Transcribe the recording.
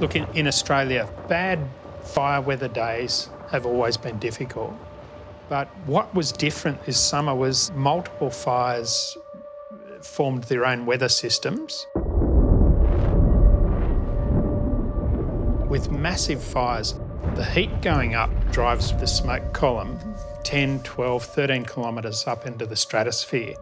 Look, in, in Australia, bad fire weather days have always been difficult. But what was different this summer was multiple fires formed their own weather systems. With massive fires, the heat going up drives the smoke column 10, 12, 13 kilometres up into the stratosphere.